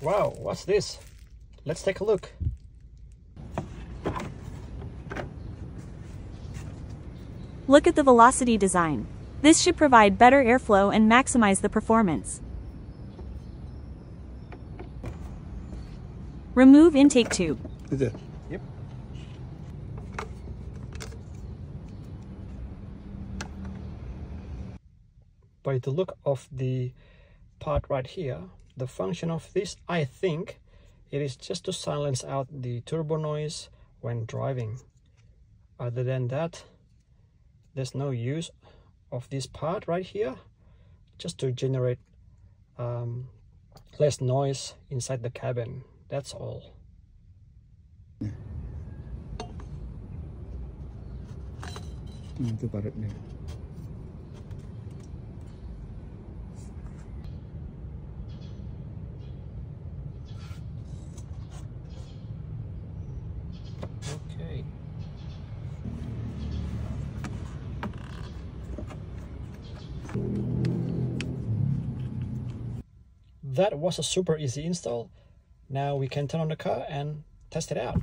Wow, what's this? Let's take a look. Look at the velocity design. This should provide better airflow and maximize the performance. Remove intake tube. Itu. Yep. By the look of the part right here, the function of this, I think, it is just to silence out the turbo noise when driving. Other than that, there's no use of this part right here, just to generate um, less noise inside the cabin. That's all. That was a super easy install. Now we can turn on the car and test it out.